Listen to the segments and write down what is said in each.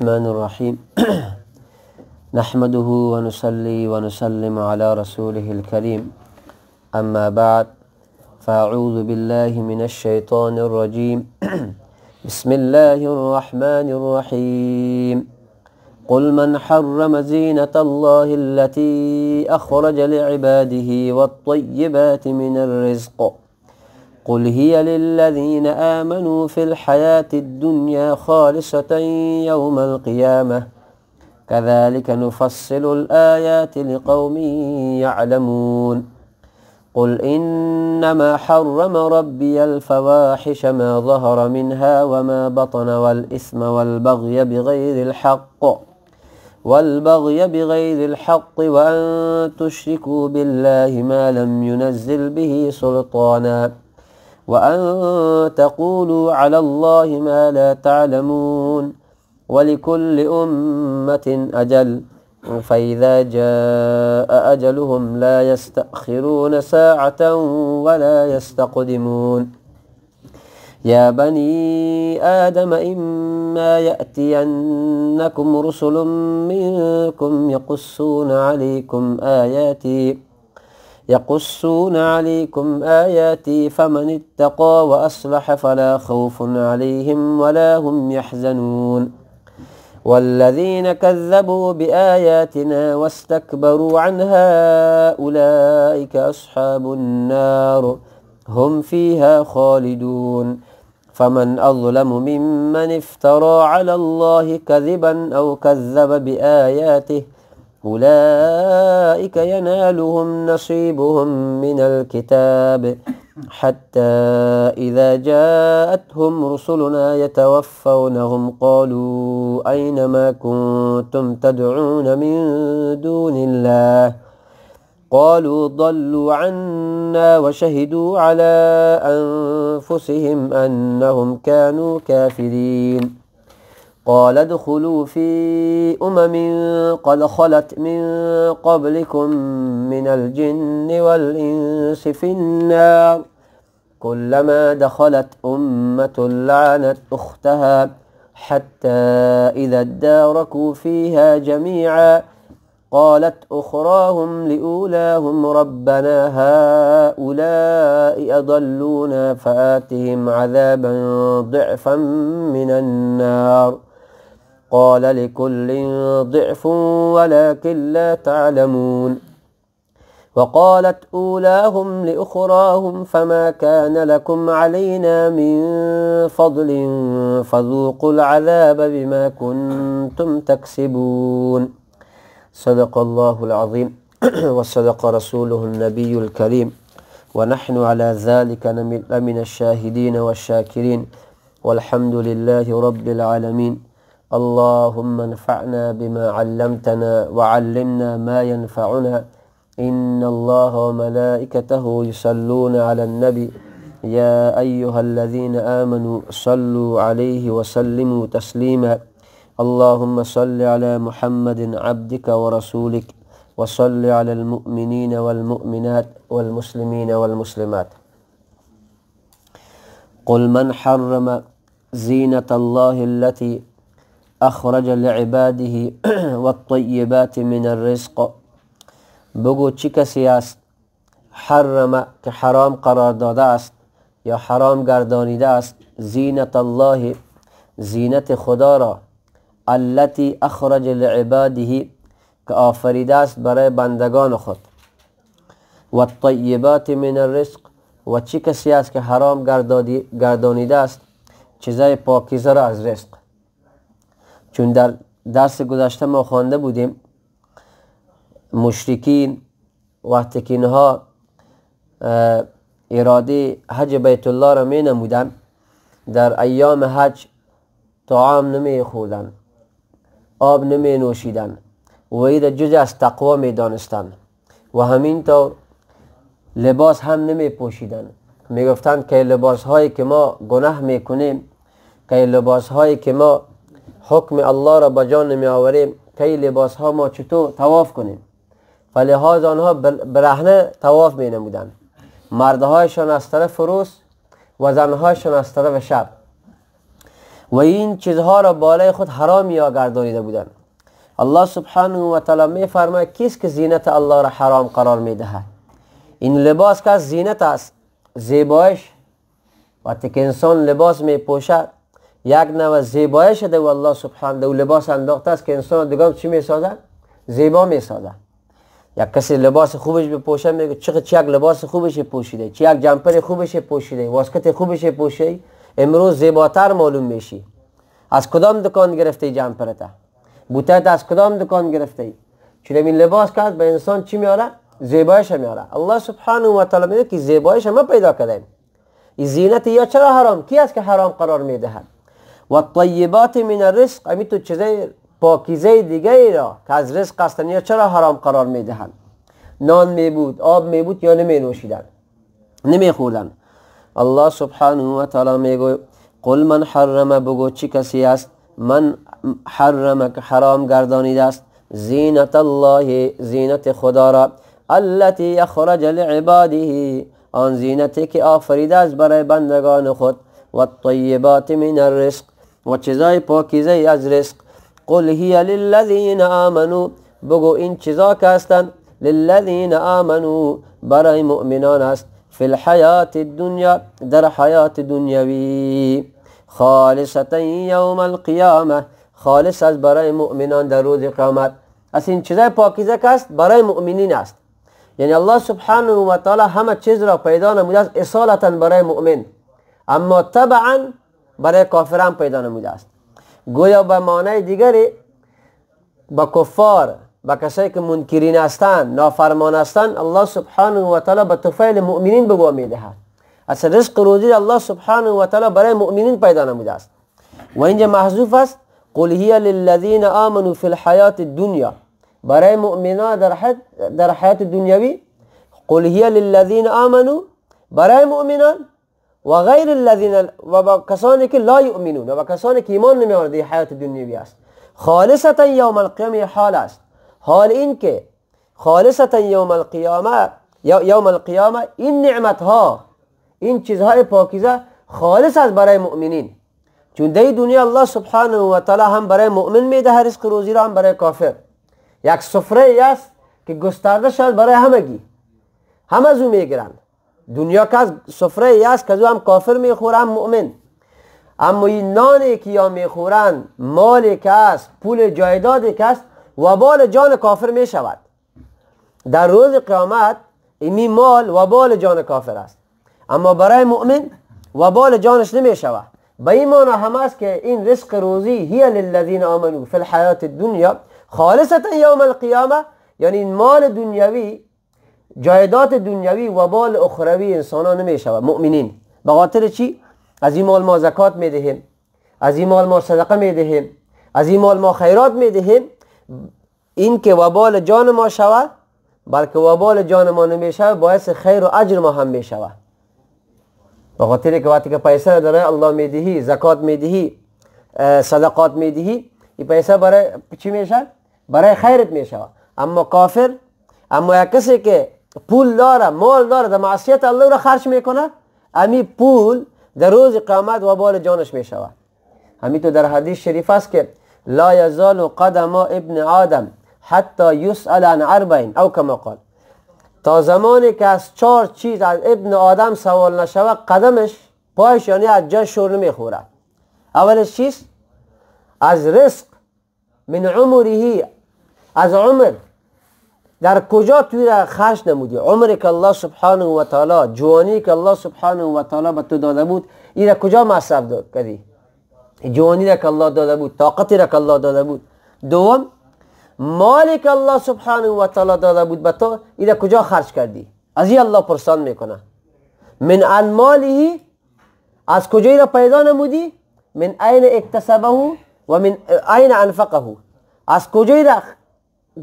الرحمن الرحيم. نحمده ونصلي ونسلم على رسوله الكريم. أما بعد فأعوذ بالله من الشيطان الرجيم. بسم الله الرحمن الرحيم. قل من حرم زينة الله التي أخرج لعباده والطيبات من الرزق. قل هي للذين آمنوا في الحياة الدنيا خالصة يوم القيامة كذلك نفصل الآيات لقوم يعلمون قل إنما حرم ربي الفواحش ما ظهر منها وما بطن والإثم والبغي بغير الحق والبغي بغير الحق وأن تشركوا بالله ما لم ينزل به سلطانا وأن تقولوا على الله ما لا تعلمون ولكل أمة أجل. فإذا جاء أجلهم لا يستأخرون ساعة ولا يستقدمون. يا بني آدم إما يأتينكم رسل منكم يقصون عليكم آياتي يقصون عليكم آياتي فمن اتقى وأصلح فلا خوف عليهم ولا هم يحزنون. والذين كذبوا بآياتنا واستكبروا عنها أولئك أصحاب النار هم فيها خالدون. فمن أظلم ممن افترى على الله كذبا أو كذب بآياته أولئك ينالهم نصيبهم من الكتاب حتى إذا جاءتهم رسلنا يتوفونهم قالوا أين ما كنتم تدعون من دون الله؟ قالوا ضلوا عنا وشهدوا على أنفسهم أنهم كانوا كافرين. قال ادخلوا في أمم قد خلت من قبلكم من الجن والإنس في النار. كلما دخلت أمة لعنت أختها حتى إذا اداركوا فيها جميعا. قالت أخراهم لأولاهم ربنا هؤلاء أضلونا فآتهم عذابا ضعفا من النار. قال لكل ضعف ولكن لا تعلمون. وقالت أولاهم لأخراهم فما كان لكم علينا من فضل فذوقوا العذاب بما كنتم تكسبون. صدق الله العظيم. وصدق رسوله النبي الكريم. ونحن على ذلك من الشاهدين والشاكرين. والحمد لله رب العالمين. اللهم انفعنا بما علمتنا وعلمنا ما ينفعنا. إن الله وملائكته يصلون على النبي. يا أيها الذين آمنوا صلوا عليه وسلموا تسليما. اللهم صل على محمد عبدك ورسولك وصل على المؤمنين والمؤمنات والمسلمين والمسلمات. قل من حرم زينة الله التي أخرج لعباده والطيبات من الرزق. بگو چی کسی است؟ حرم که حرام قرار داده است حرام گردانیده است؟ زینت الله زینت خدا را. التي أخرج لعباده که آفریده است برای بندگان خود. و الطیبات من الرزق. و چی کسی است که حرام گردانیده است؟ چیزای پاکیزه را از رزق. چون در درس گذشته ما خوانده بودیم مشرکین وقتی که اینها اراده حج بیت الله را می نمودن در ایام حج طعام نمی خودن آب نمی نوشیدن و اید جز از تقوا می دانستن و همینطور لباس هم نمی پوشیدن می گفتن که لباس هایی که ما گناه می کنیم که لباس هایی که ما حکم الله را بجان نمی آوریم. که لباس ها ما چطور تواف کنیم؟ فلحاظ آنها برهنه تواف می نمودن مردهایشان از طرف روز و زنهایشان از طرف شب. و این چیزها را بالای خود حرام یا گردانیده بودند. الله سبحانه و تعالی می فرماید کیست که زینت الله را حرام قرار می دهد؟ این لباس که زینت است زیبایش وقتی که انسان لباس می پوشد یک نوع زیبایش ده و الله سبحانه و لباس انداخته است که انسان دیگه چی می سازد زیبا می سازد یک کسی لباس خوبش بپوشه میگه چه یک لباس خوبش پوشیده چه یک جمپر خوبش پوشیده واسکت خوبش پوشیده امروز زیباتر معلوم میشی. از کدام دکان گرفته جمپرتا بوتت از کدام دکان گرفته چون این لباس کرد به انسان چی میاره زیبایش میاره الله سبحانه و تعالی میگه که زیبایش ما پیدا کردیم. این زینت یا چرا حرام؟ کی است که حرام قرار می‌دهد؟ و طیبات من الرزق. امی تو چیزای پاکیزه دیگه ای را که از رزق هستن یا چرا حرام قرار می‌دهند؟ نان می بود آب می بود یا نمی نوشیدن نمی خوردن الله سبحانه و تعالی میگه قل من حرم بگو چی کسی است؟ من حرم که حرام گردانیده است. زینت الله زینت خدا را. التي اخرج لعباده. آن زینتی که آفریده است برای بندگان خود. و الطیبات من الرزق. و چیزای پاکیزه از رزق. قل هی للذین آمنو بگو این چیزا که هستند للذین آمنو برای مؤمنان است. فی الحیات الدنیا در حیات دنیوی خالصتا یوم القیامة خالص از برای مؤمنان در روز قیامت. از این چیزای پاکیزه که است برای مؤمنین است. یعنی الله سبحانه و تعالی همه چیز را پیدا نموده است اصالتا برای مؤمن. اما طبعا برای کافران پیدا نموده است. گویا به معنی دیگری با کفار با کسایی که منکرین هستند نافرمان هستند الله سبحانه و تعالی به طفیل مؤمنین به میدهد. از رزق روزی الله سبحانه و تعالی برای مؤمنین پیدا نموده است. و اینجا محذوف است قل هی للذین آمنوا فی الحیات الدنیا. برای مؤمنان در حیات در حیات دنیوی قل هی للذین آمنوا. برای مؤمنان و غیر الذین و با کسانی که لا یؤمنون و با کسانی که ایمان در حیات دنیوی است خالصتا یوم القیامه حال است حال این که خالصتا یوم القیامه یوم القیامه این نعمت ها این چیزهای پاکیزه خالص است برای مؤمنین. چون در دنیا الله سبحانه و تعالی هم برای مؤمن میده رزق روزی را هم برای کافر. یک سفره است که گسترده شد برای همگی. همه از أو میگیرند. دنیا از سفره است که هم کافر می‌خوره مؤمن. اما این نانی که یا می‌خورند مالی که است پول جایدادی که است وبال جان کافر می‌شود. در روز قیامت این مال وبال جان کافر است. اما برای مؤمن وبال جانش نمی‌شود. به این معنی هم است که این رزق روزی هی للذین آمنو فی الحیات الدنیا خالصتا یوم القیامه یعنی این مال دنیوی جایدات دنیوی و بال اخروی انسان ها نمی شود مؤمنین. به خاطر چی؟ از این مال ما زکات می دهیم از این مال ما صدقه می دهیم از این مال ما خیرات می دهیم این که وبال جان ما شود بلکه وبال جان ما نمی شود باعث خیر و اجر ما هم می شود به خاطر که وقتی که پیسه داره الله می دهی زکات می دهی صدقات می دهی این پیسه برای چی می شود؟ برای خیرت می شود اما کافر اما کسی که پول داره مال داره در معصیت الله را خرج می‌کنه. امی پول در روز قیامت و بال جانش می‌شود. همین تو در حدیث شریف است که لا یزال قدم ابن آدم حتی یسأل عن اربعین او کما قال. تا زمانی که از چهار چیز از ابن آدم سوال نشود قدمش پایش یعنی از جا شور نمی‌خوره. اولش چیست؟ از رزق من عمره از عمر. در کجا توی را خرج نمودی؟ عمری که الله سبحانه و تعالی جوانی که الله سبحانه و تعالی به تو داده بود. این را کجا مصرف کردی جوانی را که الله داده بود طاقتی را که الله داده بود. دوم مالی که الله سبحانه و تعالی داده بود به تو این را کجا خرج کردی؟ از این الله پرسان می‌کنه. من انمالی از کجا را پیدا نمودی؟ من این اکتسبه و من این انفقه. از کجا را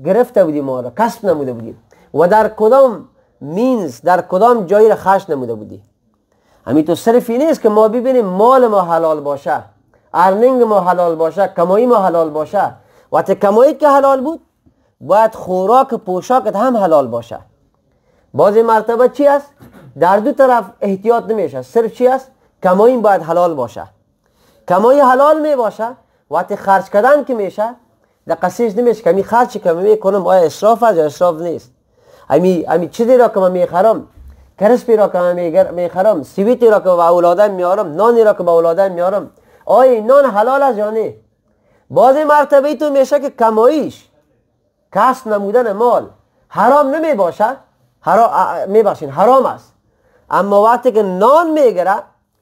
گرفته بودیم ما را کسب نموده بودیم. و در کدام مینز در کدام جایی را خرج نموده بودی همین تو صرف این نیست که ما ببینیم مال ما حلال باشه ارنینگ ما حلال باشه کمایی ما حلال باشه. وقتی کمایی که حلال بود باید خوراک پوشاکت هم حلال باشه. بعضی مرتبه چی است؟ در دو طرف احتیاط نمیشه صرف چی است؟ کمایی باید حلال باشه. کمایی حلال می باشه وقتی خرج کردن که میشه در قصیش نمیشه که خرچی که می‌کنم آیا اصراف است یا اصراف نیست امی امی چیزی را که من می‌خرم کرسپی را که من می‌خرم سیویتی را که با اولادم میارم نانی را که با اولادم میارم آیا نان حلال است یا نه بعضی مرتبه تو میشه که کماییش کسب نمودن مال حرام نمی باشد حرام می حرام است اما وقتی که نان میگره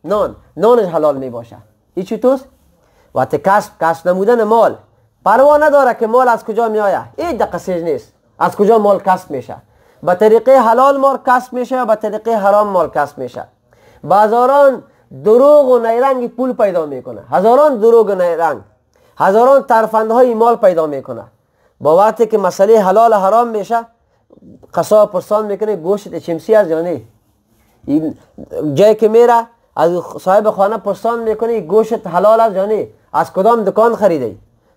نان نانش حلال می باشد این توست وقتی کسب کسب نمودن مال پروا نداره که مال از کجا می آید این دقیقه نیست. از کجا مال کسب میشه؟ به طریقه حلال مال کسب میشه و به طریقه حرام مال کسب میشه؟ بازاران دروغ و نیرنگ پول پیدا می‌کنه. هزاران دروغ و نیرنگ. هزاران ترفندهای مال پیدا می‌کنه. با وقتی که مسئله حلال و حرام میشه قصاب پرسان می‌کنه گوشت چمسی از یا نه؟ جایی که میره از صاحب خانه پرسان می‌کنه گوشت حلال است یا از کدام دکان خریده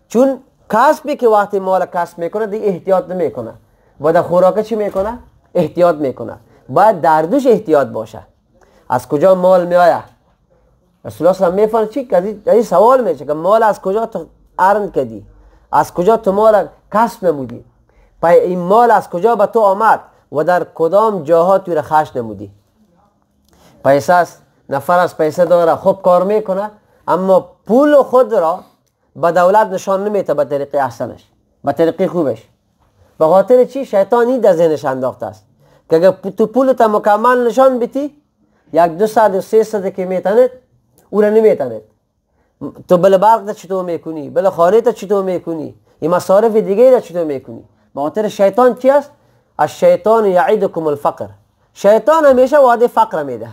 چون کسبی که وقتی مال کسب می‌کنه دی احتیاط نمی‌کنه. باید خوراک چی می‌کنه؟ احتیاط می‌کنه. باید دردوش احتیاط باشه. از کجا مال میآید؟ رسول الله صلی الله چی؟ کردی سوال میشه که مال از کجا تو ارن کردی؟ از کجا تو مال کسب نمودی پای این مال از کجا به تو آمد؟ و در کدام جاها توی را خش نمودی پیسه نفر از پیسه داره خوب کار می‌کنه اما پول خود را به دولت نشان نمیته به طریق احسنش به طریق خوبش. به خاطر چی؟ شیطانی در ذهنش انداخته است. که اگر تو پولت مکمل نشان بیتی یک دو ساعت و سه ساعت که میتند او را نمیتند تو بل برق چطور می‌کنی؟ بل خانه تا چطور می‌کنی؟ این مصارف دیگه را چطور می‌کنی؟ به خاطر شیطان چی است؟ از شیطان یعیدکم الفقر. شیطان همیشه وعده فقر میده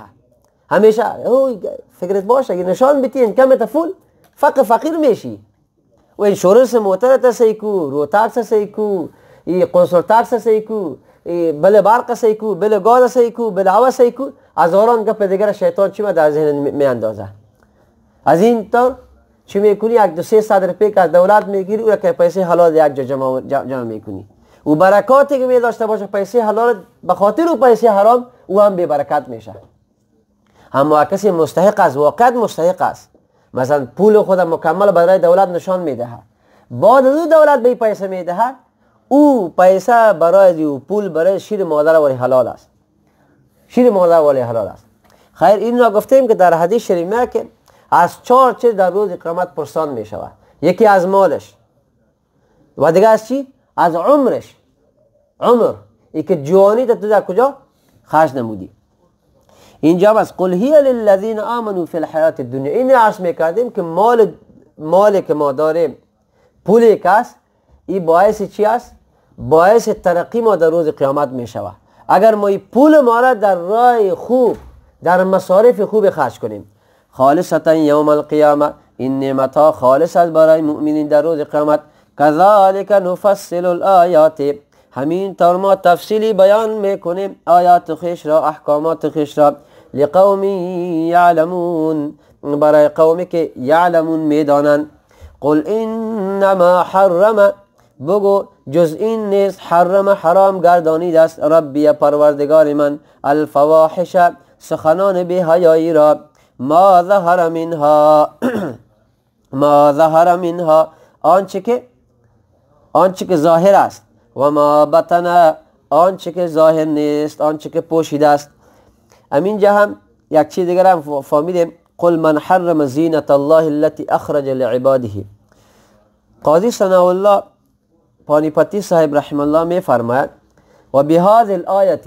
همیشه فکرت باشه اگه نشان بیتی این کم تفول فقر فقیر میشی. و insurance موتر تا سیکو road tax سیکو ای council tax سیکو bill برق سیکو bill گاز سیکو bill هوا سیکو از آران گپ دیگر شیطان چی در ذهن می اندازه. از این طور چی می‌کنی؟ یک دو سه صد روپیه که از دولت می‌گیری او که پیسه حلال یک جا جمع, جمع می‌کنی. و برکاتی که می داشته باشه پیسه حلال به خاطر او پیسه حرام او هم بی برکت میشه. اما کسی مستحق است واقعا مستحق است. مثلا پول خود مکمل برای دولت نشان میده بعد از دولت به پیسه میده او پیسه برای او پول برای شیر مادر ولی حلال است. شیر مادر ولی حلال است. خیر این را گفتیم که در حدیث شریف که از چهار چیز در روز قیامت پرسان می شود یکی از مالش و دیگه از چی؟ از عمرش. عمر. ای جوانی تو در کجا؟ خرج نمودی. اینجا بس قل هی للذین آمنوا فی الحیات الدنیا. این عرض می‌کردیم که مال مالی که ما داریم پولی که است این باعث چی است باعث ترقی ما در روز قیامت می شود اگر ما این پول ما را در راه خوب در مصارف خوب خرج کنیم. خالصتا یوم القیامه این نعمت ها خالص است برای مؤمنین در روز قیامت. کذالک نفصل الآیات. همین طور ما تفصیلی بیان می‌کنیم. آیات خیش را احکامات خیش را. لقوم یعلمون. برای قومی که یعلمون می‌دانند. قل انما حرم. بگو جز این نیست حرم حرام گردانید است. ربی پروردگار من الفواحش سخنان به را. ما ظهر منها. ما ظهر منها. آنچه که آنچه که ظاهر است. و ما بطن آنچه که ظاهر نیست آنچه که پوشیده است. امین جا هم یک چیز دیگر هم فهمیدیم قل من حرم زینت الله التي اخرج لعباده. قاضی ثناء الله پانیپتی صاحب رحم الله می فرماید و بهذه الآیت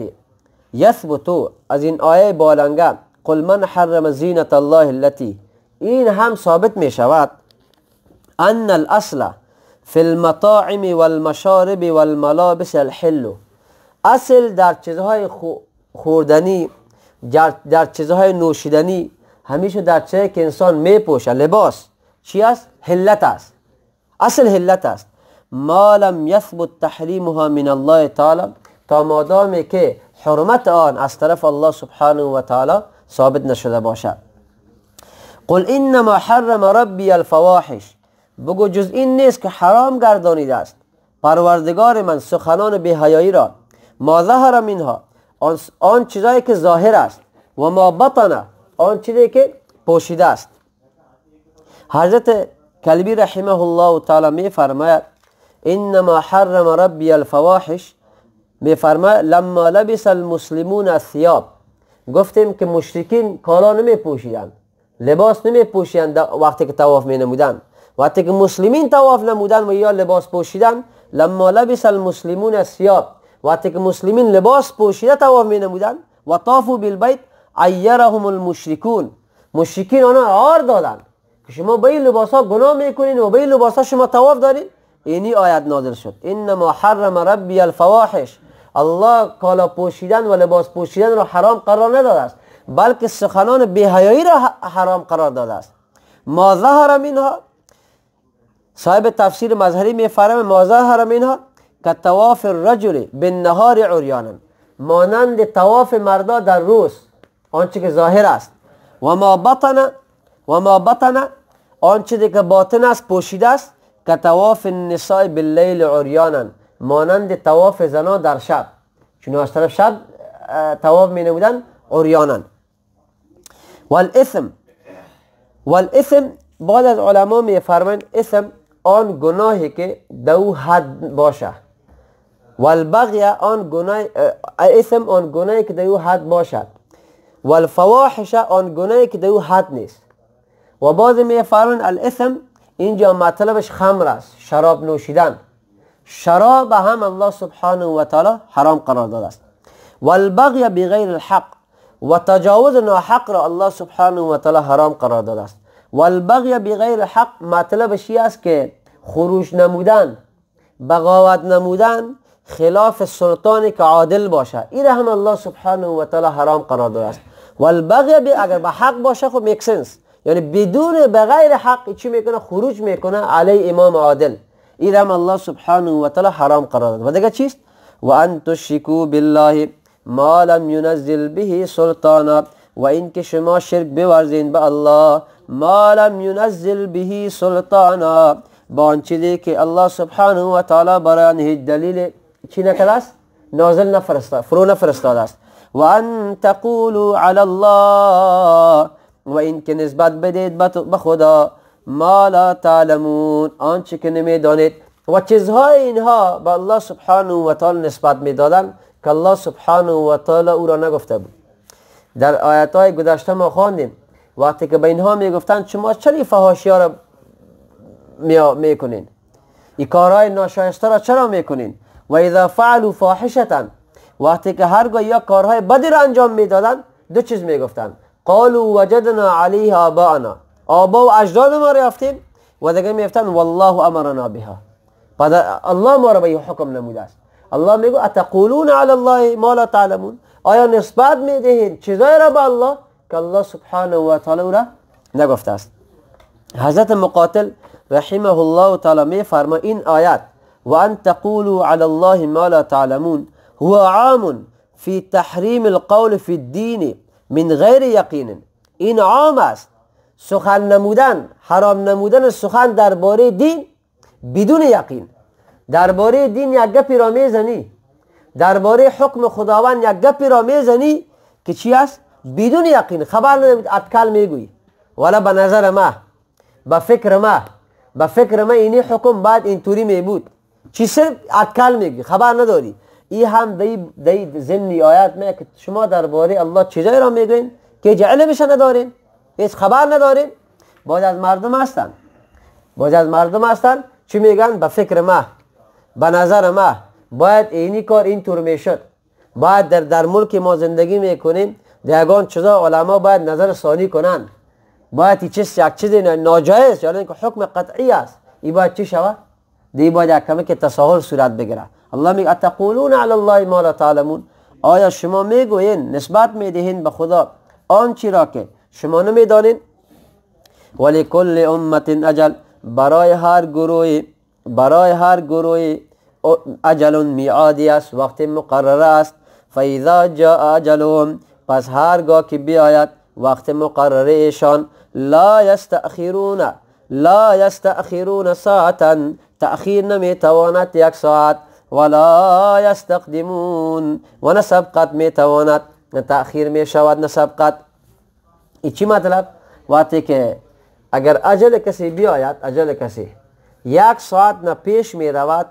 یثبتو از این آیه بالنگه قل من حرم زینت الله التي این هم ثابت می شود ان الاصل فی المطاعم والمشارب والملابس الحل. اصل در چیزهای خوردنی در چیزهای نوشیدنی همیشه در چیزهایی که انسان می پوشه لباس چی است؟ حلت است. اصل حلت است. ما لم یثبت تحریمها من الله تعالی تا مادامی که حرمت آن از طرف الله سبحانه و تعالی ثابت نشده باشد. قل انما حرم ربی الفواحش. بگو جز این نیست که حرام گردانیده است. پروردگار من سخنان بیهیایی را ما ظهر منها آن چیزایی که ظاهر است و ما بطن آن چیزی که پوشیده است. حضرت کلبی رحمه الله تعالی می فرماید انما حرم ربی الفواحش. می فرماید لما لبس المسلمون الثياب گفتیم که مشرکین کالا نمی پوشیدن لباس نمی پوشیدن وقتی که تواف می نمودن وقتی که مسلمین تواف نمودن و یا لباس پوشیدن لما لبس المسلمون الثياب وقتی که مسلمین لباس پوشیده تواف می نمودن و طافو بالبیت عیرهم المشرکون. مشرکین آنها عار دادن که شما به این لباس ها گناه میکنین و به این لباس ها شما تواف دارین. اینی آیت نازل شد. انما حرم ربی الفواحش. الله کالا پوشیدن و لباس پوشیدن را حرام قرار نداده است بلکه سخنان بیهیایی را حرام قرار داده است. ما ظهر منها صاحب تفسیر مظهری میفرمه ما ظهر منها که تواف الرجل بالنهار عریانا. مانند تواف مردا در روز آنچه که ظاهر است. و ما و ما آنچه که باطن است پوشیده است. که تواف النساء باللیل عریانا مانند تواف زنان در شب. چون از طرف شب تواف می نمودن عریانا. والاسم والاسم بعد از علما می فرمایند اسم آن گناهی که دو حد باشه. والبغی آن گناه اسم آن گناهی که دو حد باشد والفواحش آن گناهی که دو حد نیست. و بعض می فرمایند الاسم اینجا مطلبش خمر است شراب نوشیدن. شراب هم الله سبحانه و تعالی حرام قرار داده است. والبغی بغیر الحق و تجاوز ناحق را الله سبحانه و تعالی حرام قرار داده است. والبغی بغیر الحق مطلبش است که خروج نمودن بغاوت نمودن خلاف سلطانی که عادل باشه. این هم الله سبحانه و تعالی حرام قرار داده است. والبغی اگر به حق باشه خب میک سنس یعنی بدون بغیر حق چی میکنه؟ خروج میکنه علی امام عادل. این هم الله سبحانه و تعالی حرام قرار داده. و دیگه چیست؟ و ان تشرکو بالله ما لم ينزل به سلطانا. و اینکه شما شرک بورزین به الله ما لم ينزل به سلطانا. با آنچه که الله سبحانه و تعالی برای هیچ دلیل چی نکرده است نازل نفرستاد فرو نفرستاده است. و ان تقولوا علی الله و این که نسبت بدید به خدا ما لا تعلمون. آنچه که نمیدانید. و چیزهای اینها به الله سبحانه و تعالی نسبت میدادن که الله سبحانه و تعالی أو را نگفته بود. در آیات های گذشته ما خواندیم. وقتی که به اینها میگفتند شما چرا فحاشی ها را می‌کنین. این کارهای ناشایسته را چرا می‌کنین؟ و اذا فعلوا فاحشتا وقتی که هرگاه یا کارهای بدی را انجام می‌دادن دو چیز می‌گفتن قالوا وجدنا علیه آباءنا. آبا و اجداد ما را یافتیم و دیگه می‌گفتن والله امرنا بها. الله ما را به حکم نموده است. الله میگو اتقولون علی الله ما لا تعلمون. آیا نسبت می‌دهید چیزای را به الله که الله سبحانه و تعالی را نگفته است. حضرت مقاتل رحمه الله تعالی می فرما این آیات و ان تقولوا علی الله ما لا تعلمون هو عام في تحریم القول في الدين من غیر یقین این عام است سخن نمودن حرام نمودن سخن درباره دین بدون یقین. درباره دین یک گپی را میزنی. درباره حکم خداوند یک گپی را میزنی که چی است بدون یقین. خبر ندارید اتکل میگویی. ولا به نظر ما به فکر ما. به فکر ما اینی حکم بعد اینطوری می بود چی صرف اتکل میگی خبر نداری این هم دی ضمن آیات می که شما درباره الله چیزایی را می‌گوین که علمش ندارین هیچ خبر ندارین باید از مردم هستن باید از مردم هستن چی میگن به فکر ما به نظر ما باید اینی کار اینطور می‌شد باید در در ملک ما زندگی می‌کنیم دیگان چیزا علما باید نظر ثانی کنن باید این چیز یک چیز ناجایز یعنی که حکم قطعی است. این باید چی شود؟ دی باید کمی که تساهل صورت بگیره الله میگه اتقولون علی الله ما لا تعلمون؟ آیا شما می‌گوین نسبت می‌دهین به خدا آنچی را که شما نمی‌دانین؟ ولی کل امت اجل برای هر گروهی برای هر گروهی اجل میعادی است وقت مقرر است. فاذا جاء اجلهم پس هرگاه که بیاید وقت مقرر ایشان لا یستأخرون لا یستأخرون ساعتا تأخیر نمیتواند یک ساعت ولا یستقدمون و نسبقت میتواند تأخیر می شود نسبقت ای چی مطلب؟ وقتی که اگر أجل کسی بیاید أجل کسی. یک ساعت نه پیش می رود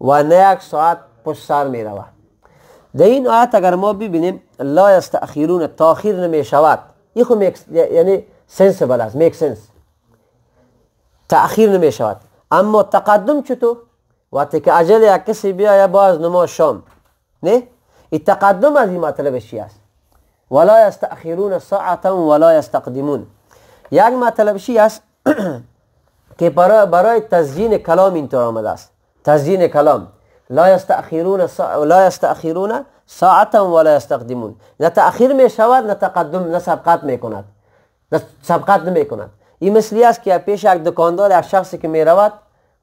و نه یک ساعت پشت سر می رود. در این آیت اگر ما ببینیم لا یستأخرون تأخیر نمی شود. این خو یعنی سنسبل است میک سنس تأخیر نمی شود اما تقدم چطور وقتی که اجل یک کسی بیاید باز نماز شام. نه؟ این تقدم از این مطلب چی است؟ ولا یستأخرون ساعتا ولا یستقدمون. یک مطلب چی است؟ که برای برای تزیین کلام اینطور آمده است. تزیین کلام. لا یستأخرون سا... لا یستأخرون ساعتا ولا یستقدمون نه تأخیر می شود نه تقدم نه سبقت می کند نه سبقت نمی کند این مثلی است که پیش یک دکاندار یک شخصی که می رود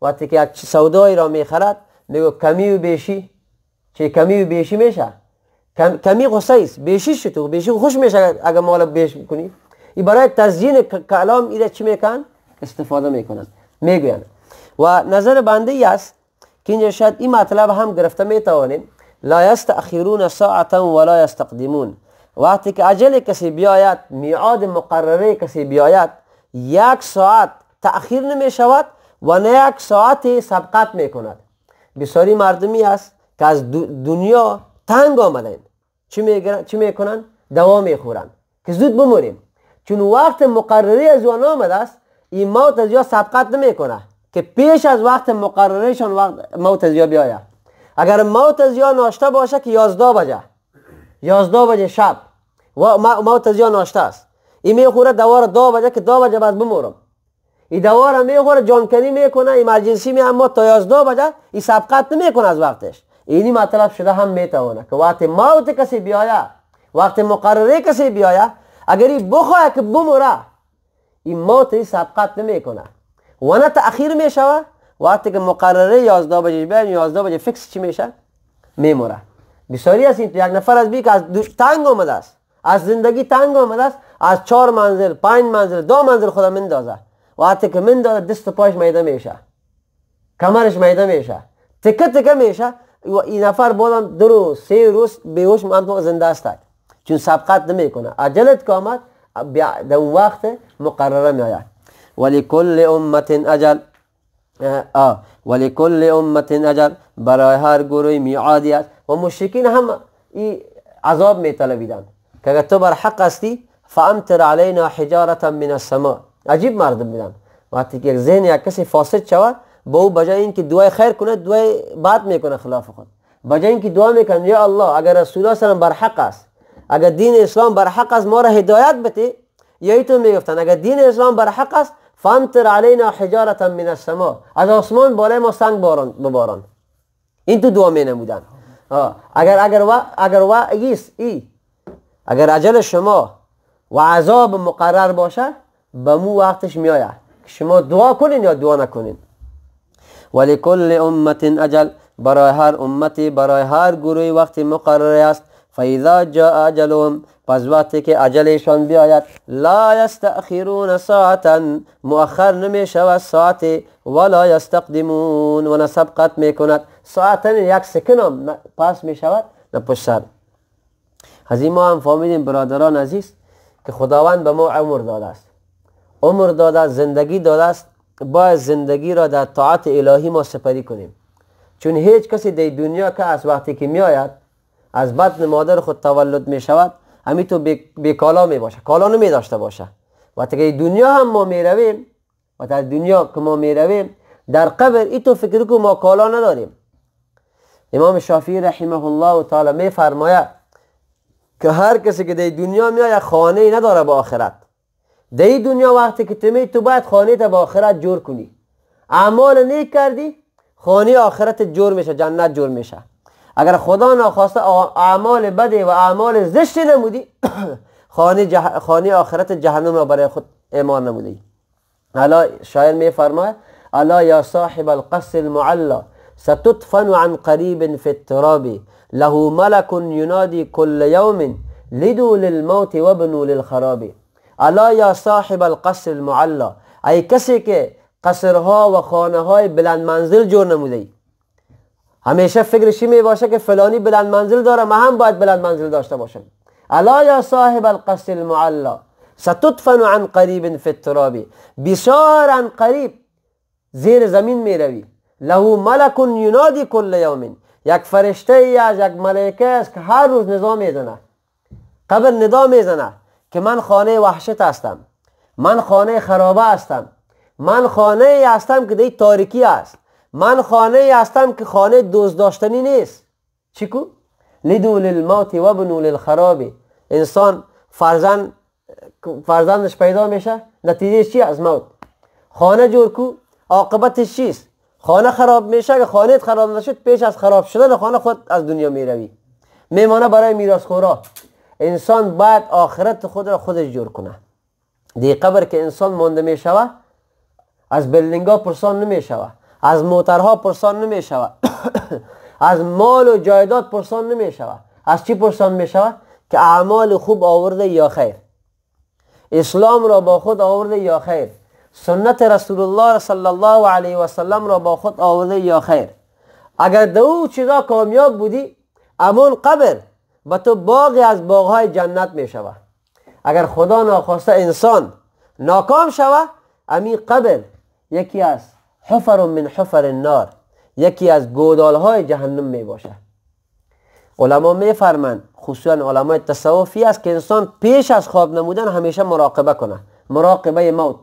وقتی که یک سودایی را می خرد میگو کمی و بیشی. چه کمی و بیشی میشه؟ کمی غصه است. بیشی شد بیشی خوش میشه اگر مال بیش کنی. این برای تزیین کلام ایره چی میکن؟ استفاده می‌کنن. می‌گوین و نظر بنده است که اینجا شاید این مطلب هم گرفته می‌توانیم. لا یستأخرون ساعتا ولا یستقدمون وقتی که عجل کسی بیاید میعاد مقرره کسی بیاید یک ساعت تأخیر نمی شود و نه یک ساعت سبقت می کند بسیاری مردمی است که از دنیا تنگ آمدن. چی می‌کنن؟ دوا می‌خورن که زود بموریم چون وقت مقرری از آن آمده است این موت از یا سبقت نمی‌کنه که پیش از وقت مقررشان وقت موت از یا بیاید. اگر موت از یا ناشته باشه که یازده بجه. یازده بجه شب. و موت از یا ناشته است. این می‌خوره دوار دو بجه که دو بجه بعد بمورم. این دوار می‌خوره جانکنی می‌کنه ایمرجنسی می اما تا یازده بجه این سبقت نمی‌کنه از وقتش. اینی مطلب شده هم می‌تونه که وقت موت کسی بیاید وقت مقرره کسی بیاید اگر این بخواه که بموره این موت این سبقت نمی‌کنه. و نه تأخیر می‌شوه وقتی که مقرره 11 بجه بیاید 11 بجه فکس چی میشه؟ میموره بسیاری از این یک نفر از بی که از تنگ آمده است. از زندگی تنگ آمده است. از چهار منزل پنج منزل دو منزل خدا مندازه وقتی که مندازه دست پاش میده میشه. کمرش میده میشه. تکه تکه میشه. و این نفر بودن دو روز سه روز بیهوش من زنده است. چون سبقت نمی‌کنه. عجلت که آمد در وقت مقرره می آید ولکل امت اجل آه. ولکل امت اجل برای هر گروه میعادی است. و مشرکین هم این عذاب می طلبیدن که اگر تو بر حق هستی فامتر علینا حجارتا من السماء. عجیب مردم بودن وقتی که ذهن یک کسی فاسد شود با او بجای اینکه دعای خیر کنه دعای بد می‌کنه خلاف خود. بجای اینکه دعا می‌کنه یا الله اگر رسول الله سلام بر حق است اگر دین اسلام بر حق است ما را هدایت بده. یهی تو می‌گفتن اگر دین اسلام بر حق است فامتر علینا حجارتا من السماء. از آسمان بالای ما سنگ باران بباران. این تو دعا می نمودن. اگر اگر و اگر و ای. اگر أجل شما و عذاب مقرر باشه به مو وقتش میآید شما دعا کنین یا دعا نکنین. ولکل امت أجل برای هر امتی برای هر گروهی وقتی مقرر است فاذا جاء اجلهم پس وقتی که اجلشان بیاید لا یستأخرون ساعتا مؤخر نمی شود ساعت ولا یستقدمون و نسبقت می کند ساعتا یک سکن هم پس می شود نه پشت سر. از این ما هم فهمیدیم برادران عزیز که خداوند به ما عمر داده است. عمر داده زندگی داده است. باید زندگی را در طاعت الهی ما سپری کنیم. چون هیچ کسی در دنیا که از وقتی که می آید از بدن مادر خود تولد می شود همین تو بی, کالا می باشه کالا نمی داشته باشه وقتی که دنیا هم ما می رویم و در دنیا که ما می رویم در قبر ای تو فکر که ما کالا نداریم. امام شافعی رحمه الله تعالی می فرماید که هر کسی که در دنیا می خانه ای نداره با آخرت. در دنیا وقتی که تو تو باید خانه تا با آخرت جور کنی. اعمال نیک کردی خانه آخرت جور میشه جنت جور میشه. اگر خدا ناخواسته اعمال بده و اعمال زشت نمودی خانه, جه... خانه آخرت جهنم را برای خود ایمان نمودی. الا شاعر می فرماید الا یا صاحب القصر المعلا ستدفن عن قریب فی التراب له ملك ینادی کل یوم لدو للموت وابنو للخراب الا یا صاحب القصر المعلا ای کسی که قصرها و خانه های بلند منزل جور نموده همیشه فکرشی می باشه که فلانی بلند منزل داره من هم باید بلند منزل داشته باشم الا یا صاحب القصر المعلا ستدفن عن قریب فی التراب. بسیار عن قریب زیر زمین می روی له ملک ینادی کل یوم یک فرشته از یک ملائکه است که هر روز نظام می‌زنه. قبر ندا می‌زنه که من خانه وحشت هستم. من خانه خرابه هستم. من خانه هستم که دی تاریکی است. من خانه هستم که خانه دوست داشتنی نیست. چیکو؟ لیدو للموت و بنو للخراب. انسان فرزند فرزندش پیدا میشه. نتیجه چی از موت؟ خانه جور کو؟ عاقبتش چیست؟ خانه خراب میشه که خانه خراب نشد پیش از خراب شدن خانه خود از دنیا می‌روی. میمانه برای میراث خورا. انسان باید آخرت خود را خودش جور کنه. دی قبر که انسان مانده می‌شوه از بلدینگ ها پرسان نمی‌شوه. از موترها پرسان نمی‌شوه از مال و جایداد پرسان نمی‌شوه از چی پرسان می‌شوه که اعمال خوب آورده یا خیر. اسلام را با خود آورده یا خیر. سنت رسول الله صلی الله علیه و سلم را با خود آورده یا خیر. اگر دو چیزا کامیاب بودی امون قبر با تو باغی از باغهای جنت می شود اگر خدا ناخواسته انسان ناکام شود امی قبر یکی از حفر من حفر النار. یکی از گودال های جهنم می باشه علما می فرمند خصوصا علمای تصوفی است که انسان پیش از خواب نمودن همیشه مراقبه کنه مراقبه موت.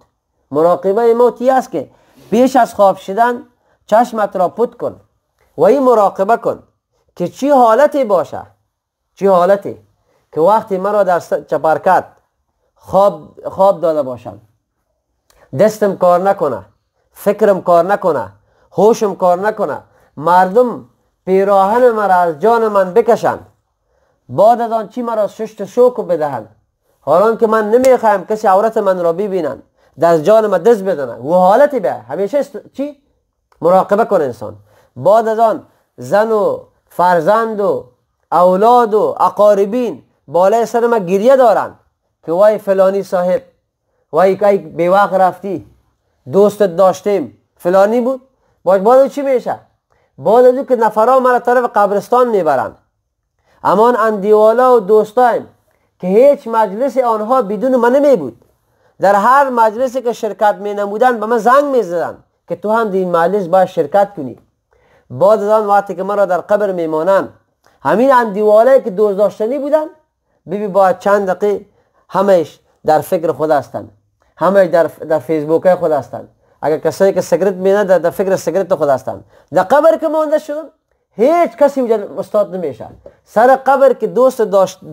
مراقبه موتی است که پیش از خواب شدن چشمت را پت کن و این مراقبه کن که چی حالتی باشه چی حالتی؟ که وقتی مرا در چپرکت خواب, خواب داده باشم دستم کار نکنه فکرم کار نکنه هوشم کار نکنه. مردم پیراهن مرا از جان من بکشن. بعد از آن چی مرا ششت شوک بدهند حالان که من نمی‌خوایم کسی عورت من را ببینند در جان ما دست بزنن و حالتی به همیشه چی؟ مراقبه کن انسان. بعد از آن زن و فرزند و اولاد و اقاربین بالای سر ما گریه دارن. که وای فلانی صاحب وای که وقت رفتی. دوستت داشتیم. فلانی بود. باید بعد چی میشه؟ از که نفرا مرا طرف قبرستان می‌برند امان اندیوالا و دوستایم که هیچ مجلس آنها بدون من نمی بود در هر مجلسی که شرکت می نمودن به من زنگ می زدن که تو هم این مجلس باید شرکت کنی. بعد از آن وقتی که مرا در قبر میمانند همین اندیواله که دوست داشتنی بودن ببی باید چند دقیقه همش در فکر خود هستند. همش در, در فیسبوک خود هستند اگر کسایی که سیگرت مینه در, در فکر سیگرت خود هستند در قبر که مانده شدن هیچ کسی اونجا استاد نمیشه. سر قبر که دوست داشت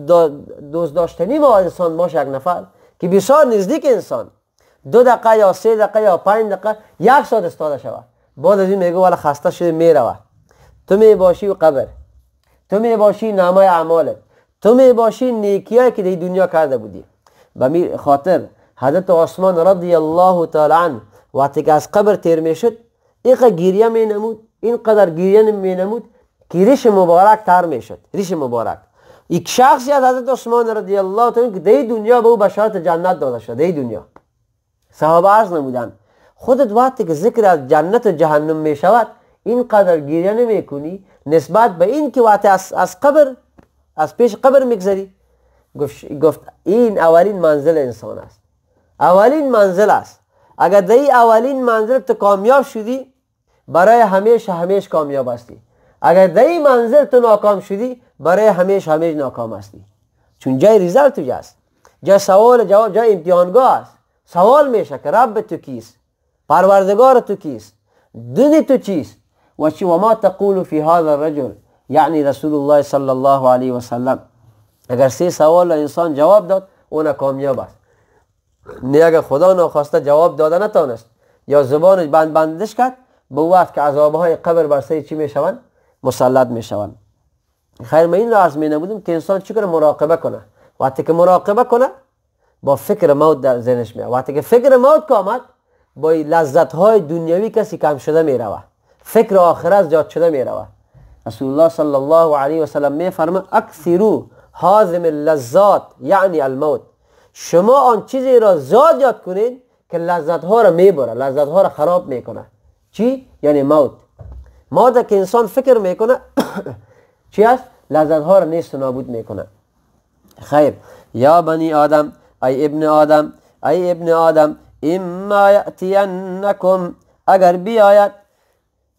دوست داشتنی با انسان باشه یک نفر که بسیار نزدیک انسان دو دقیقه یا سه دقیقه یا پنج دقیقه یک ساعت استاده شود. بعد از این میگه والا خسته شده می‌روه تو می باشی و قبر. تو می باشی نامه اعمالت تو می باشی نیکیایی که در دنیا کرده بودی. به خاطر حضرت عثمان رضی الله تعالی عنه وقتی که از قبر تیر می‌شد اینقدر گیریه می نمود اینقدر گیریه می نمود که ریش مبارک تر می‌شد ریش مبارک یک شخصی از حضرت عثمان رضی الله تعالی که دی دنیا به او بشارت جنت داده شده دی دنیا صحابه عرض نمودن خودت وقتی که ذکر از جنت و جهنم می شود اینقدر گیریه نمی کنی نسبت به این که وقتی از, از قبر از پیش قبر میگذری گفت این اولین منزل انسان است اولین منزل است. اگر در اولین منزل تو کامیاب شدی برای همیشه همیش کامیاب هستی. اگر در این منزل تو ناکام شدی برای همیش همیش ناکام هستی. چون جای ریزلت است جای سوال جواب جای امتحانگاه است. سوال میشه که رب تو کیست؟ پروردگار تو کیست؟ دین تو چیست؟ و چی و ما تقول فی هذا الرجل یعنی رسول الله صلی الله علیه و سلم. اگر سه سوال انسان جواب داد اون کامیاب است. نه اگر خدا ناخواسته جواب داده نتونست یا زبان بند بندش کرد به وقت که عذابهای قبر بر سر چی می‌شوند؟ مسلط می‌شوند. خیر ما این را از می نبودیم که انسان چی کنه؟ مراقبه کنه. وقتی که مراقبه کنه با فکر موت در ذهنش میاد. وقتی که فکر موت که آمد با لذت های دنیوی کسی کم شده می روه فکر آخرت زیاد شده می روه رسول الله صلی الله علیه و سلم می فرمه اکثرو حازم اللذات یعنی الموت. شما آن چیزی را زیاد یاد کنید که لذت ها را می‌بره لذت ها را خراب می‌کنه چی؟ یعنی موت. موت که انسان فکر می‌کنه چی است لذت ها را نیست نابود می‌کنه خیر. یا بنی آدم ای ابن آدم ای ابن آدم اما یأتینکم اگر بیاید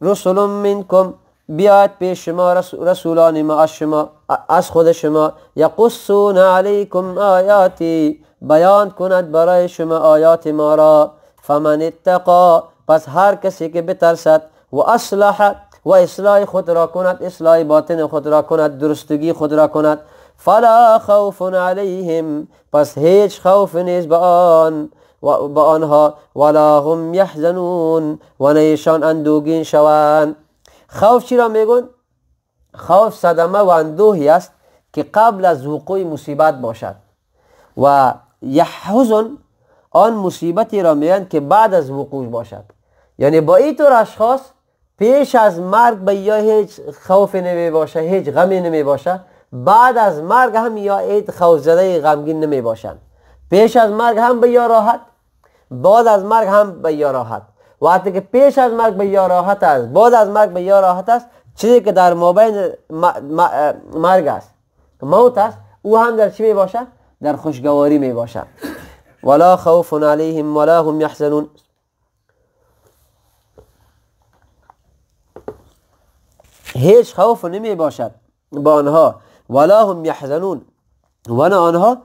رسول منکم بیاید پیش شما رسولان ما از شما از خود شما. یقصون علیکم آیاتی بیان کند برای شما آیات ما را. فمن اتقا پس هر کسی که بترسد و اصلح و اصلاح خود را کند اصلاح باطن خود را کند درستگی خود را کند. فلا خوف علیهم پس هیچ خوف نیست به آن و آنها. ولا هم یحزنون و نیشان اندوگین شوند. خوف چی را میگن خوف صدمه و اندوهی است که قبل از وقوع مصیبت باشد. و یحزن آن مصیبتی را میگن که بعد از وقوع باشد. یعنی با این طور اشخاص پیش از مرگ به یا هیچ خوف نمی باشه هیچ غمی نمی باشه بعد از مرگ هم یا اید خوف زده غمگین نمی باشند پیش از مرگ هم به یا راحت بعد از مرگ هم به یا راحت. وقتی که پیش از مرگ به یا راحت است بعد از مرگ به یا راحت است چیزی که در مابین مرگ است. موت است او هم در چی می باشد در خوشگواری می باشد ولا خوف علیهم ولا هم یحزنون. هیچ خوف نمی باشد با آنها. ولا هم یحزنون. و نه آنها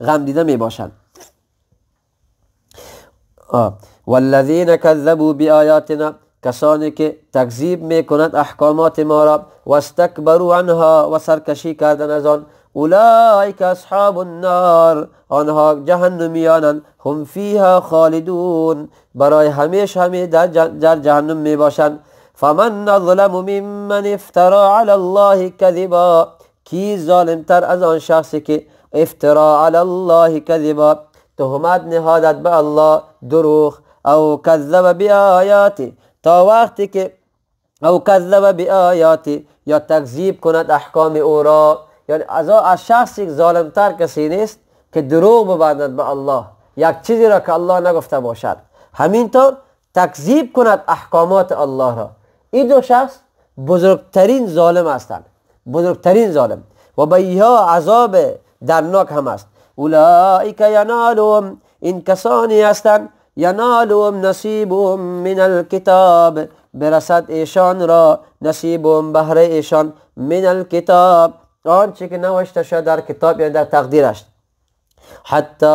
غم دیده می باشند والذین کذبوا بآیاتنا کسانی که تکذیب می کند احکامات ما را و عنها و سرکشی کردن از آن اولئک أصحاب النار. آنها جهنمیانند هم فیها خالدون. برای همیش همی در جهنم می باشند فمن ظلم ممن افترا علی الله کذبا. کی ظالم تر از آن شخصی که افترا علی الله کذبا؟ تهمت نهادت به الله. دروغ. او کذب آیاتی تا وقتی که او کذب آیاتی یا تکذیب کند احکام او را یعنی از از شخصی ظالم تر کسی نیست که دروغ ببندد به الله. یک چیزی را که الله نگفته باشد. همینطور تکذیب کند احکامات الله را. این دو شخص بزرگترین ظالم هستند. بزرگترین ظالم. و به عذاب درناک هم است. اولئک ینالهم. این کسانی هستند ینالهم نصیبهم من الكتاب. برسد ایشان را نصیبهم بهره ایشان من الكتاب. آنچه که نوشته شده در کتاب یا در تقدیرش. حتی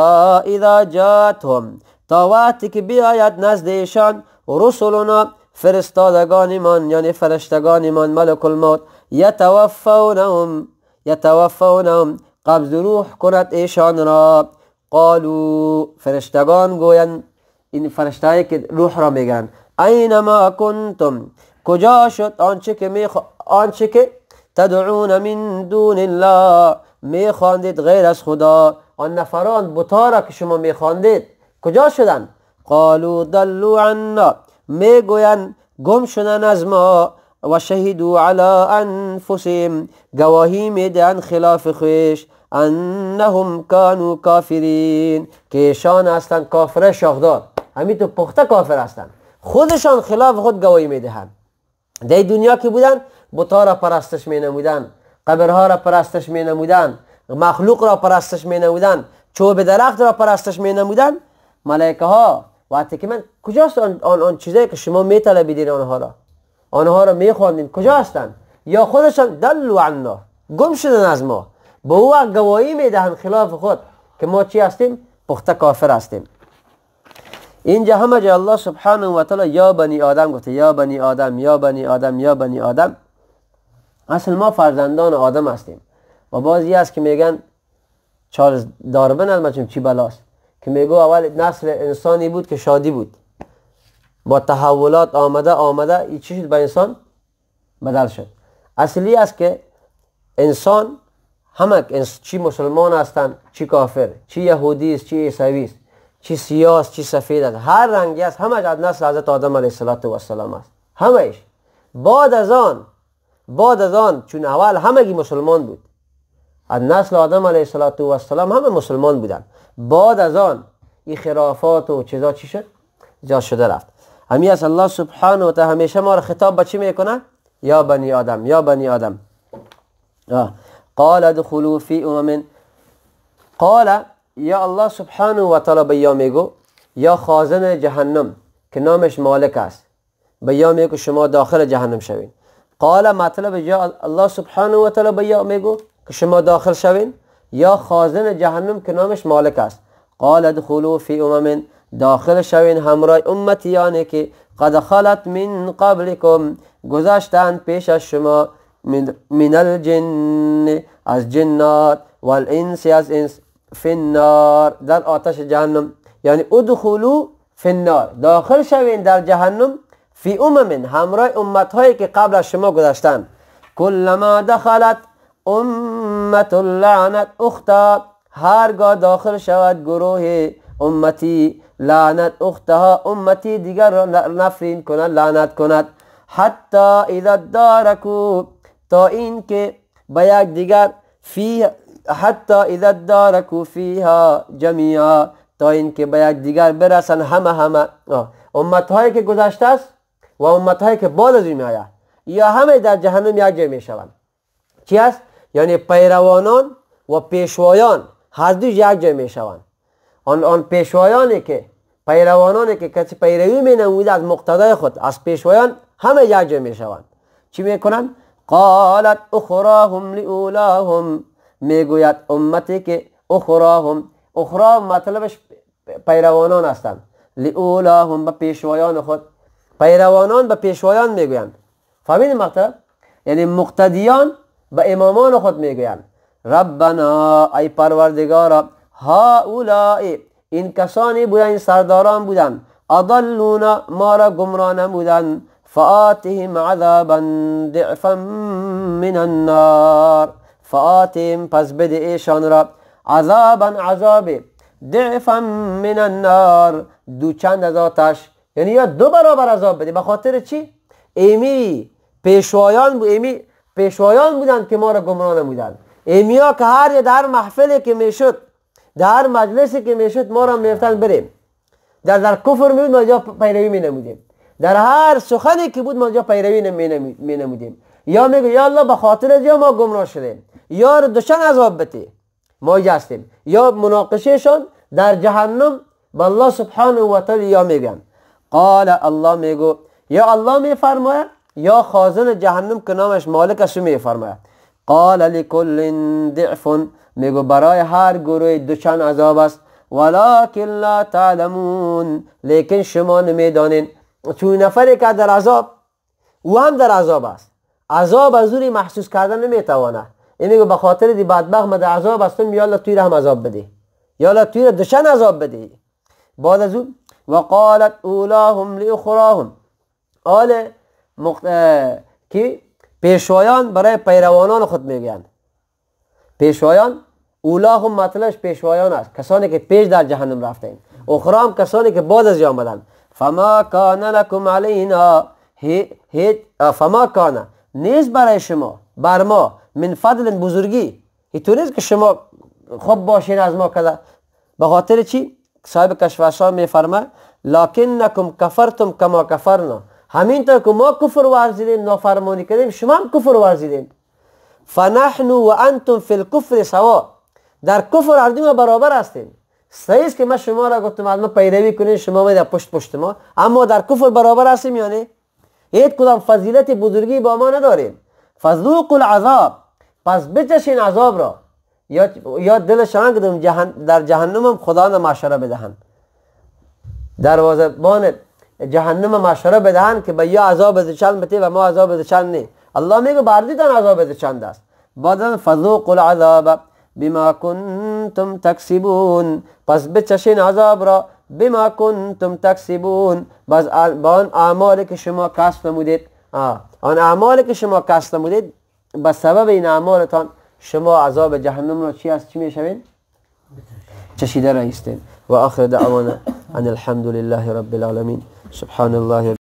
اذا جاتهم تا وقتی که بیاید نزد ایشان رسولنا فرستادگانمان یعنی فرشتگانمان ملک الموت یتوفونهم یتوفونهم قبض روح کند ایشان را. قالو فرشتگان گویند این فرشتهایی که روح را میگن. اینما کنتم. کجا شد آنچه که می آنچه که تدعون من دون الله. میخواندید غیر از خدا. آن نفران بتا که شما میخواندید کجا شدن؟ قالو دلو عنا. می‌گویند گم شدن از ما و شهدو علی انفسهم. گواهی میدن خلاف خویش. انهم کانو کافرین. که ایشان هستند کافر شاخدار همین تو پخته کافر هستند خودشان خلاف خود گواهی می‌دهند. در دنیا که بودن؟ بتا را پرستش می نمودن قبرها را پرستش می نمودن مخلوق را پرستش می نمودن چوب درخت را پرستش می نمودن ملائکه ها وقتی که من کجاست آن, آن, آن چیزایی که شما می طلبیدین آنها را؟ آنها را می خواندین کجا هستند یا خودشان دلو عنا گم شدن از ما. به او گواهی می‌دهند خلاف خود که ما چی هستیم؟ پخته کافر هستیم. اینجا همه جا الله سبحانه و تعالی یا بنی آدم گفته یا بنی آدم یا بنی آدم یا بنی آدم. اصل ما فرزندان آدم هستیم. و بازی هست که میگن چارلز داروین از چی بلاست. که میگو اول نسل انسانی بود که شادی بود. با تحولات آمده آمده چی شد؟ به انسان بدل شد. اصلی است که انسان همه چی مسلمان هستند چی کافر چی یهودی است چی عیسوی است. چی سیاس چی سفید است. هر رنگی است. همه از نسل حضرت آدم علیه السلام است. همهش بعد از آن بعد از آن چون اول همگی مسلمان بود. از نسل آدم علیه السلام همه مسلمان بودن. بعد از آن این خرافات و چیزا چی شد؟ جا شده رفت. همی از الله سبحانه و تعالی همیشه ما را خطاب به چی می‌کنه یا بنی آدم یا بنی آدم. آه. قال ادخلوا فی امم. قال یا الله سبحانه و تعالی به یا میگو یا خازن جهنم که نامش مالک است. به یا میگو شما داخل جهنم شوین. قال مطلب یا الله سبحانه و تعالی به یا میگو که شما داخل شوین. یا خازن جهنم که نامش مالک است. قال ادخلوا فی امم داخل شوین همراه امتیانی که قد خلت من قبلكم گذشتند پیش از شما من الجن از جنات والانس از انس. فی النار در آتش جهنم. یعنی ادخلوا فی النار داخل شوین در جهنم فی امم همراه امت هایی که قبل از شما گذشتن کلما دخلت امت لعنت اختا هرگاه داخل شود گروه امتی لعنت اختها امتی دیگر را نفرین کند لعنت کند. حتی اذا دارکو تا این که به یک دیگر فی حتی اذا دارکو فیها جمیعا تا این که به یک دیگر برسن همه همه. امت هایی که گذشته است و امت هایی که بعد از این آید یا همه در جهنم یک جای می شوند چی است؟ یعنی پیروانان و پیشوایان هر دو یک جای می شوند آن, آن پیشوایانی که پیروانانی که کسی پیروی می نموده از مقتدای خود از پیشوایان همه یک جای می شوند چی می کنند قالت اخراهم لاولاهم می‌گوید امتی که اخراهم اخرا مطلبش پیروانان هستند. لاولاهم به پیشوایان خود. پیروانان به پیشوایان می‌گویند. فهمید مطلب؟ یعنی مقتدیان به امامان خود می‌گویند. ربنا ای پروردگارا هؤلاء این کسانی بودن این سرداران بودن. اضلونا ما را گمراه نمودن فآتهم عذابا ضعفا من النار. فآتهم پس بده ایشان را. عذابا عذاب ضعفا من النار. دو چند از آتش. یعنی یا دو برابر عذاب بده. به خاطر چی؟ ایمی پیشوایان بود ایمی پیشوایان بودند که ما را گمراه نمودند. ایمیا که هر در محفلی که می‌شد در مجلسی که می‌شد ما را میفتن بریم. در در کفر میبود ما جا پیروی می نمودیم. در هر سخنی که بود ما جا پیروی می نمودیم. یا میگه یا الله به خاطر یا ما گمراه شدیم. یا دوشن عذاب بده. ما هستیم. یا مناقشهشان در جهنم به الله سبحانه و تعالی یا میگن. قال الله میگو یا الله میفرماید یا خازن جهنم که نامش مالک است میفرماید. قال لكل ضعف میگو برای هر گروه دوچن عذاب است. ولكن لا تعلمون لیکن شما نمی‌دانین. تو نفری که در عذاب او هم در عذاب است. عذاب از محسوس کردن نمی‌توانه این میگو به خاطر دی بدبخت ما در عذاب هستم یا الله توی هم عذاب بده یا الله توی دوچن عذاب بده بعد از اون وقالت اولاهم لاخراهم. آل مخ... کی؟ پیشوایان برای پیروانان خود میگن. پیشوایان اولا هم مطلبش پیشوایان است. کسانی که پیش در جهنم رفتن. اخرام کسانی که بعد از آمدن. فما کان لکم علینا فما کان. نیست برای شما بر ما. من فضل بزرگی. تو نیست که شما خوب باشین از ما کذا به خاطر چی؟ صاحب کشف می فرمه لکنکم کفرتم کما کفرنا. همینطور که ما کفر ورزیدیم نافرمانی کردیم شما هم کفر ورزیدیم. فنحن و انتم فی الكفر سوا. در کفر هر ما برابر هستیم. صحیح است که ما شما را گفتم از ما پیروی کنید شما ما در پشت پشت ما. اما در کفر برابر هستیم یعنی؟ هیچ کدام فضیلت بزرگی با ما نداریم. فذوقوا العذاب. پس بچشین عذاب را. یا یا دل شما کدوم جهن در جهنم هم خدا نماشره بدهن. دروازه بان جهنم مشوره بدهن که به یا عذاب چند بده و ما عذاب چند نه الله میگه بردیدن عذاب چند است. بعدا فذوق العذاب بما کنتم تکسبون. پس بچشین عذاب را بما کنتم تکسبون. باز با آن اعمالی که شما کسب نمودید. آن اعمالی که شما کسب نمودید به سبب این اعمالتان شما عذاب جهنم را چی است چی می‌شوین چشیده رایستین و آخر دعوانا ان الحمد لله رب العالمين سبحان الله